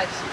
Thanks.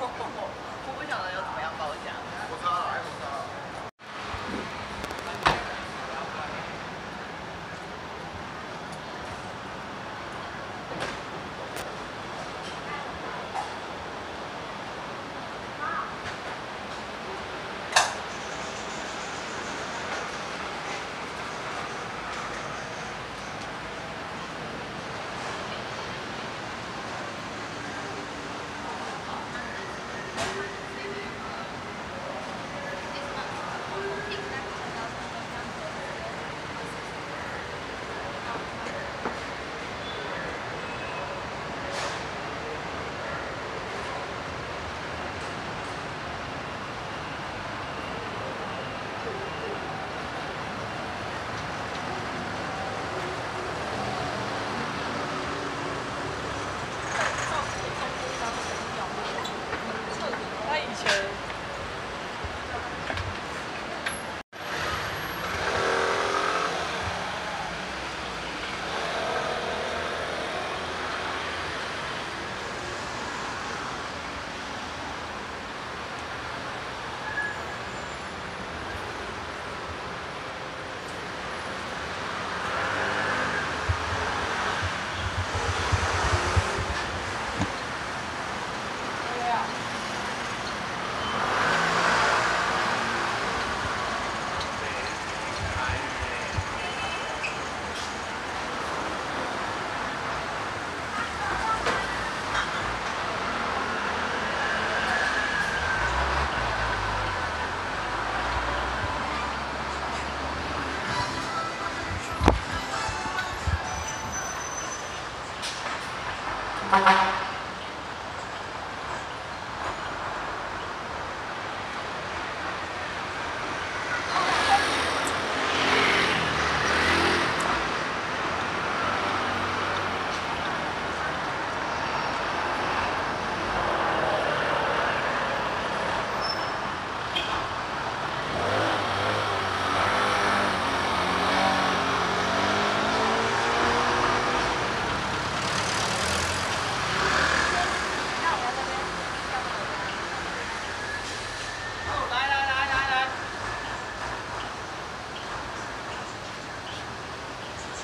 Oh,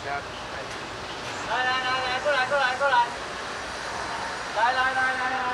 来来来来，过来过来过来，来来来来来。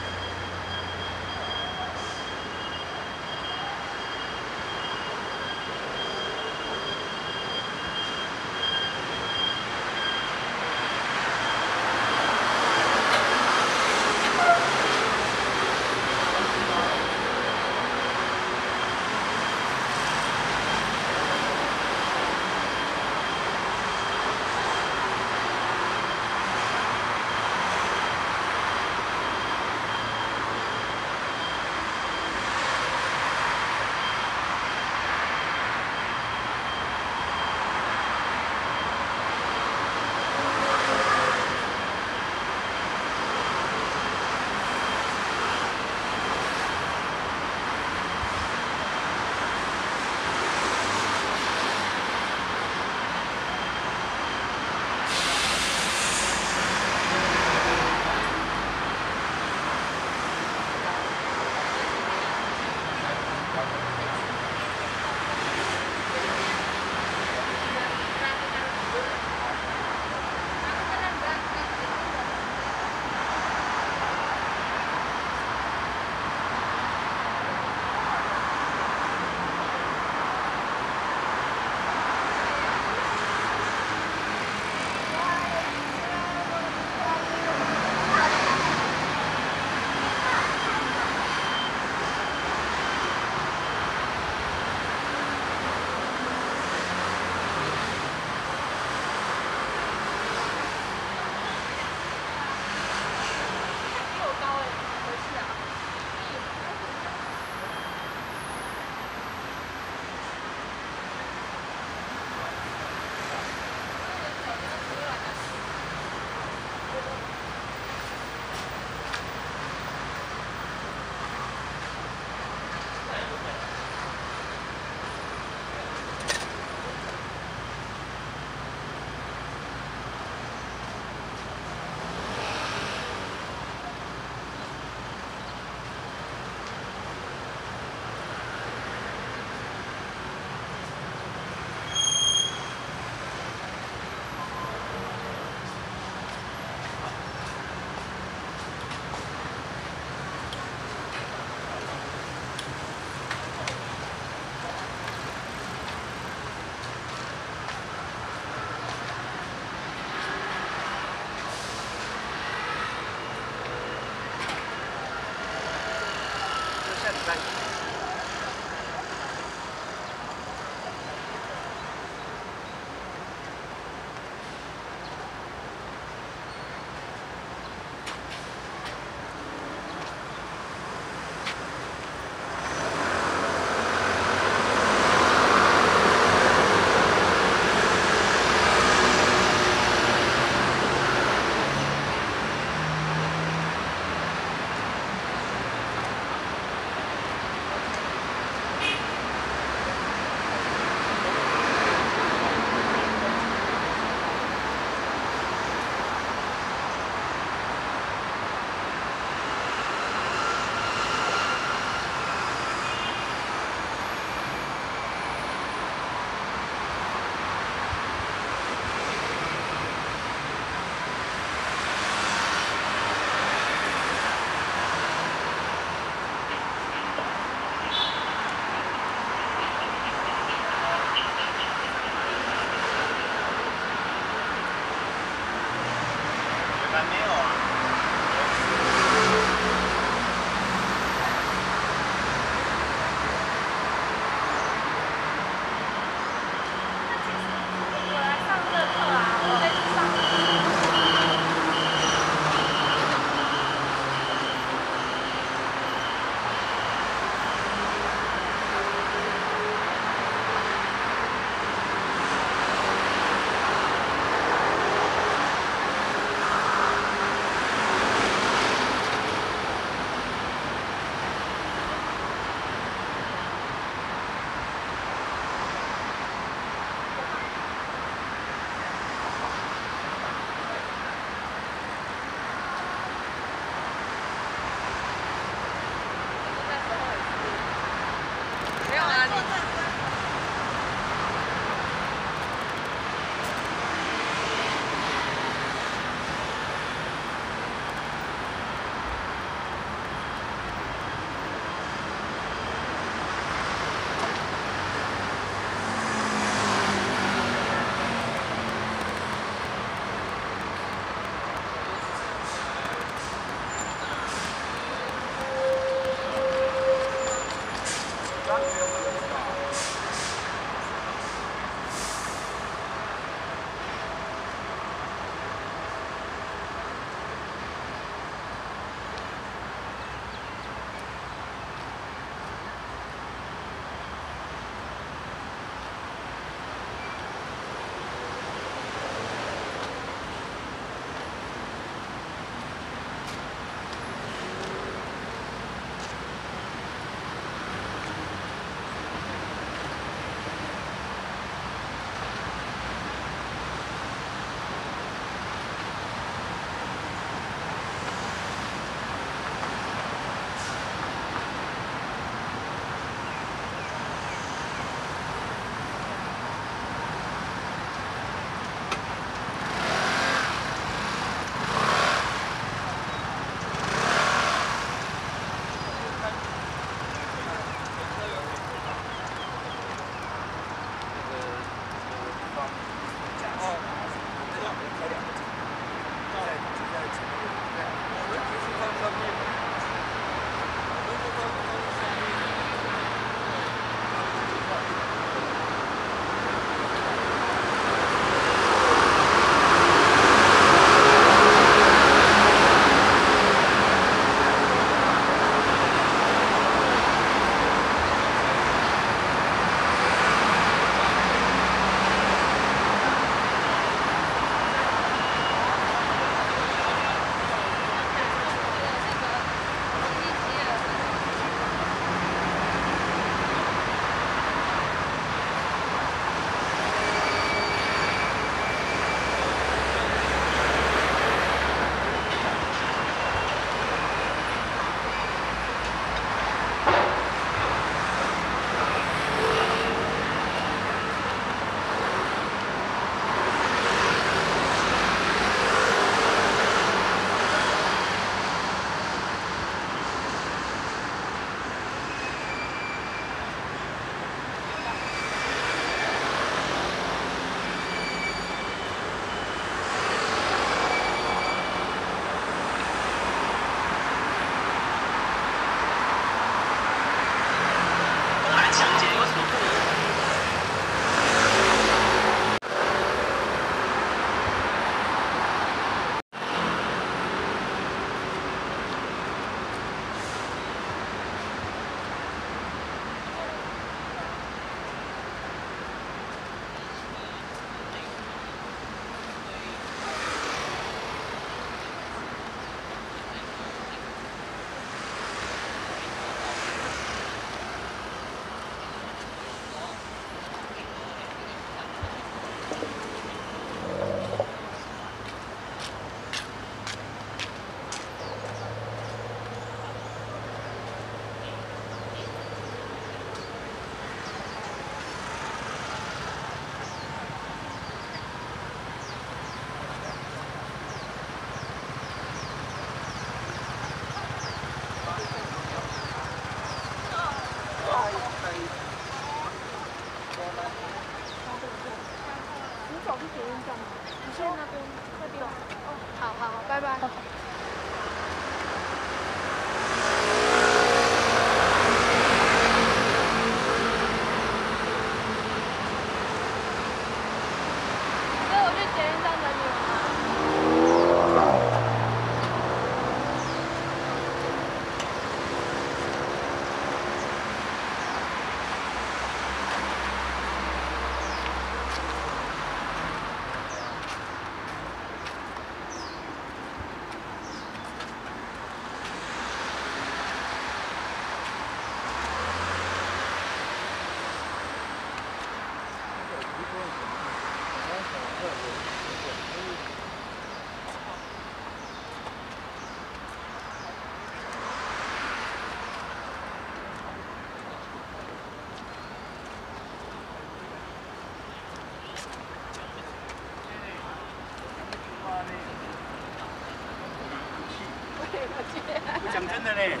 in there.